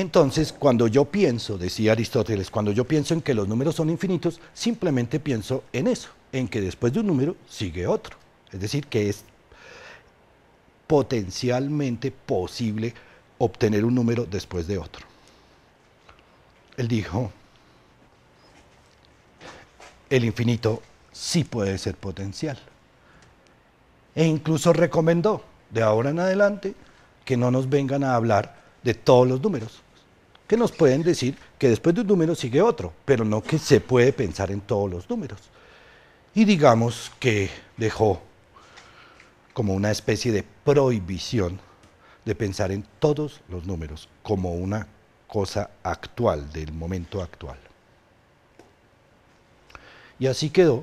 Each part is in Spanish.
Entonces, cuando yo pienso, decía Aristóteles, cuando yo pienso en que los números son infinitos, simplemente pienso en eso, en que después de un número sigue otro. Es decir, que es potencialmente posible obtener un número después de otro. Él dijo, el infinito sí puede ser potencial. E incluso recomendó de ahora en adelante que no nos vengan a hablar de todos los números, que nos pueden decir que después de un número sigue otro, pero no que se puede pensar en todos los números. Y digamos que dejó como una especie de prohibición de pensar en todos los números como una cosa actual, del momento actual. Y así quedó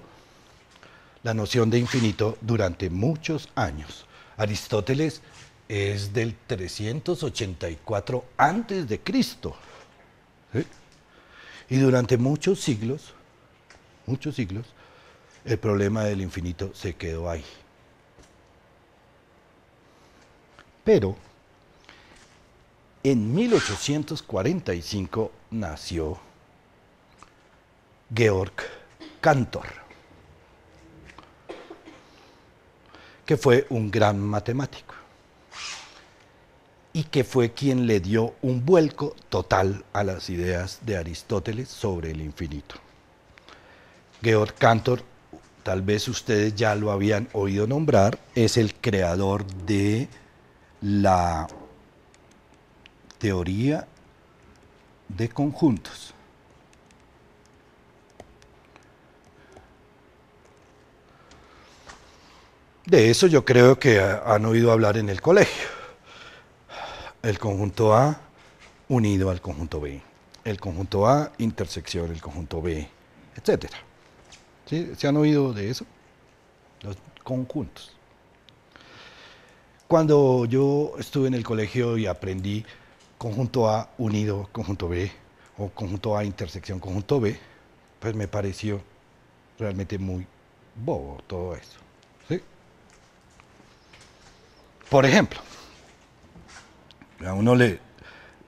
la noción de infinito durante muchos años. Aristóteles es del 384 antes de Cristo. Y durante muchos siglos, muchos siglos, el problema del infinito se quedó ahí. Pero en 1845 nació Georg Cantor, que fue un gran matemático y que fue quien le dio un vuelco total a las ideas de Aristóteles sobre el infinito. Georg Cantor, tal vez ustedes ya lo habían oído nombrar, es el creador de la teoría de conjuntos. De eso yo creo que han oído hablar en el colegio. El conjunto A unido al conjunto B. El conjunto A intersección el conjunto B, etc. ¿Sí? ¿Se han oído de eso? Los conjuntos. Cuando yo estuve en el colegio y aprendí conjunto A unido conjunto B o conjunto A intersección conjunto B, pues me pareció realmente muy bobo todo eso. Por ejemplo, a uno le,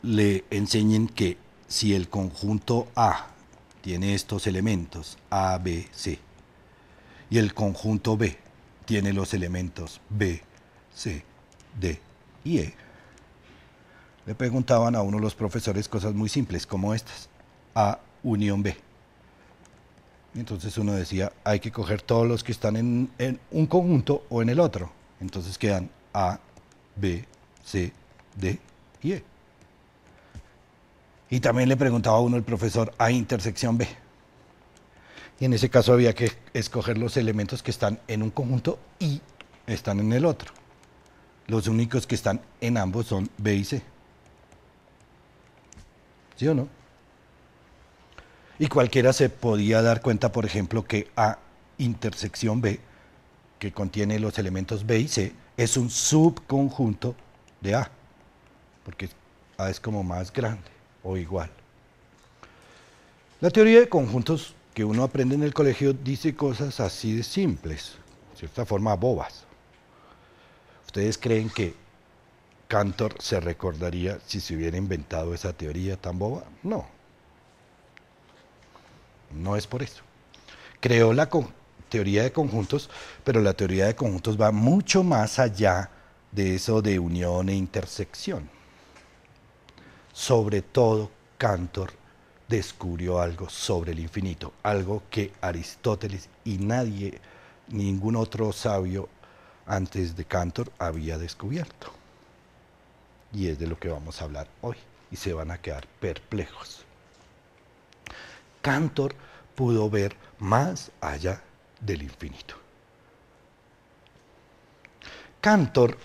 le enseñen que si el conjunto A tiene estos elementos A, B, C, y el conjunto B tiene los elementos B, C, D y E, le preguntaban a uno los profesores cosas muy simples como estas, A unión B. Entonces uno decía, hay que coger todos los que están en, en un conjunto o en el otro. Entonces quedan a, B, C, D y E. Y también le preguntaba a uno el profesor A intersección B. Y en ese caso había que escoger los elementos que están en un conjunto y están en el otro. Los únicos que están en ambos son B y C. ¿Sí o no? Y cualquiera se podía dar cuenta, por ejemplo, que A intersección B, que contiene los elementos B y C, es un subconjunto de A, porque es como más grande o igual. La teoría de conjuntos que uno aprende en el colegio dice cosas así de simples, de cierta forma bobas. ¿Ustedes creen que Cantor se recordaría si se hubiera inventado esa teoría tan boba? No. No es por eso. Creó la, teoría de conjuntos, pero la teoría de conjuntos va mucho más allá de eso de unión e intersección. Sobre todo, Cantor descubrió algo sobre el infinito, algo que Aristóteles y nadie, ningún otro sabio antes de Cantor había descubierto. Y es de lo que vamos a hablar hoy, y se van a quedar perplejos. Cantor pudo ver más allá del infinito. Cantor,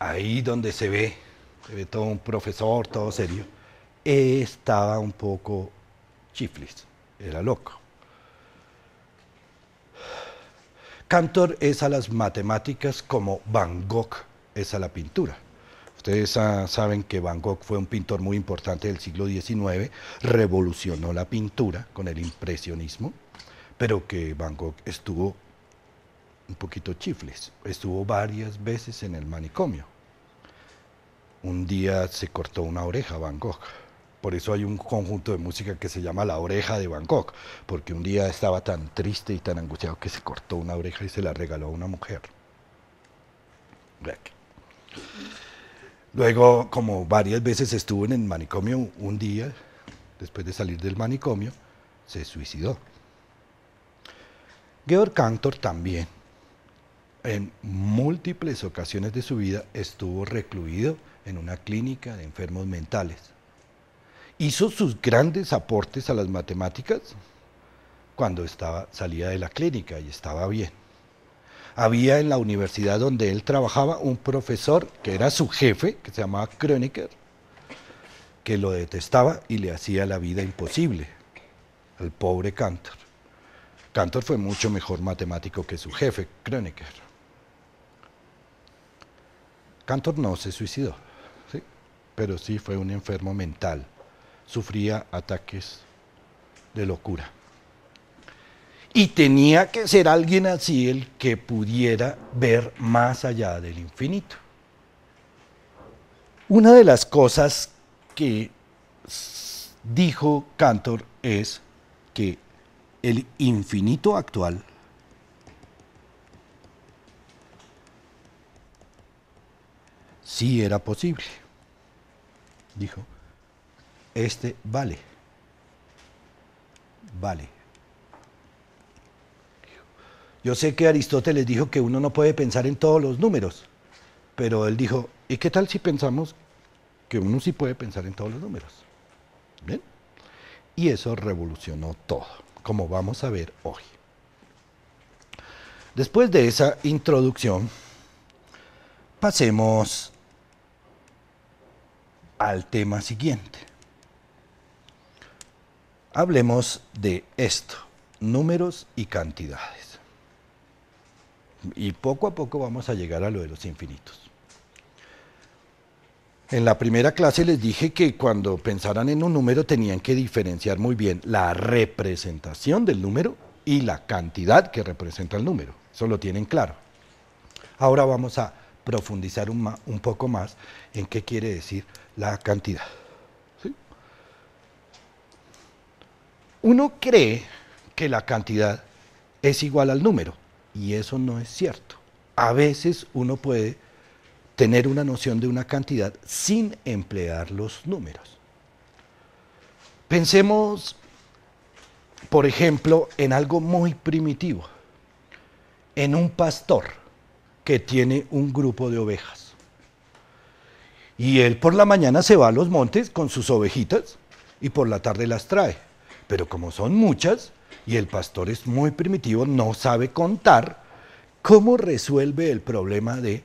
ahí donde se ve, ve todo un profesor, todo serio, estaba un poco chiflis, era loco. Cantor es a las matemáticas como Van Gogh es a la pintura. Ustedes saben que Van Gogh fue un pintor muy importante del siglo XIX, revolucionó la pintura con el impresionismo, pero que Van Gogh estuvo un poquito chifles, estuvo varias veces en el manicomio. Un día se cortó una oreja Van Gogh. Por eso hay un conjunto de música que se llama La oreja de Gogh, porque un día estaba tan triste y tan angustiado que se cortó una oreja y se la regaló a una mujer. Luego, como varias veces estuvo en el manicomio, un día, después de salir del manicomio, se suicidó. Georg Cantor también, en múltiples ocasiones de su vida, estuvo recluido en una clínica de enfermos mentales. Hizo sus grandes aportes a las matemáticas cuando estaba, salía de la clínica y estaba bien. Había en la universidad donde él trabajaba un profesor que era su jefe, que se llamaba Kronecker, que lo detestaba y le hacía la vida imposible al pobre Cantor. Cantor fue mucho mejor matemático que su jefe, Kronecker. Cantor no se suicidó, pero sí fue un enfermo mental. Sufría ataques de locura. Y tenía que ser alguien así el que pudiera ver más allá del infinito. Una de las cosas que dijo Cantor es que el infinito actual sí era posible. Dijo, este vale, vale. Yo sé que Aristóteles dijo que uno no puede pensar en todos los números, pero él dijo, ¿y qué tal si pensamos que uno sí puede pensar en todos los números? ¿Bien? Y eso revolucionó todo, como vamos a ver hoy. Después de esa introducción, pasemos al tema siguiente. Hablemos de esto, números y cantidades. Y poco a poco vamos a llegar a lo de los infinitos. En la primera clase les dije que cuando pensaran en un número tenían que diferenciar muy bien la representación del número y la cantidad que representa el número. Eso lo tienen claro. Ahora vamos a profundizar un, un poco más en qué quiere decir la cantidad. Uno cree que la cantidad es igual al número y eso no es cierto. A veces uno puede tener una noción de una cantidad sin emplear los números. Pensemos, por ejemplo, en algo muy primitivo, en un pastor que tiene un grupo de ovejas. Y él por la mañana se va a los montes con sus ovejitas y por la tarde las trae. Pero como son muchas y el pastor es muy primitivo, no sabe contar, ¿cómo resuelve el problema de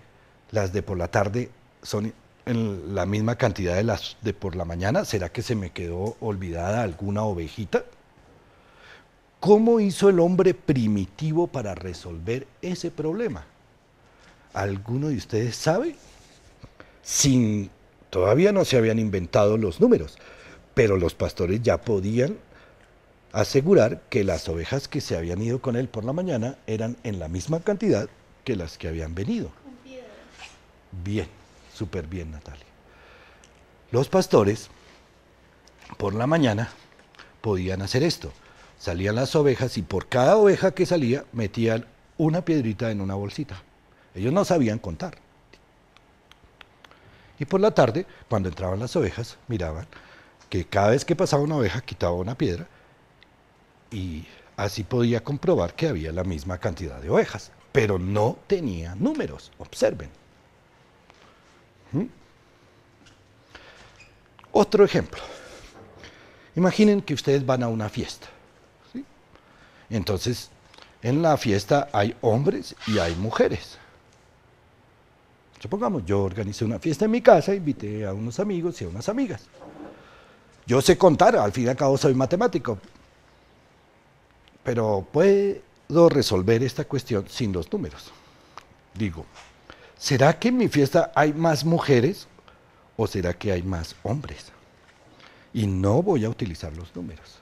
las de por la tarde son en la misma cantidad de las de por la mañana? ¿Será que se me quedó olvidada alguna ovejita? ¿Cómo hizo el hombre primitivo para resolver ese problema? ¿Alguno de ustedes sabe? sin, todavía no se habían inventado los números, pero los pastores ya podían asegurar que las ovejas que se habían ido con él por la mañana eran en la misma cantidad que las que habían venido. Bien, súper bien, Natalia. Los pastores por la mañana podían hacer esto. Salían las ovejas y por cada oveja que salía metían una piedrita en una bolsita. Ellos no sabían contar. Y por la tarde, cuando entraban las ovejas, miraban que cada vez que pasaba una oveja quitaba una piedra y así podía comprobar que había la misma cantidad de ovejas, pero no tenía números, observen. ¿Mm? Otro ejemplo. Imaginen que ustedes van a una fiesta. Entonces, en la fiesta hay hombres y hay mujeres. Supongamos, yo organicé una fiesta en mi casa, invité a unos amigos y a unas amigas. Yo sé contar, al fin y al cabo soy matemático, pero puedo resolver esta cuestión sin los números. Digo, ¿será que en mi fiesta hay más mujeres o será que hay más hombres? Y no voy a utilizar los números.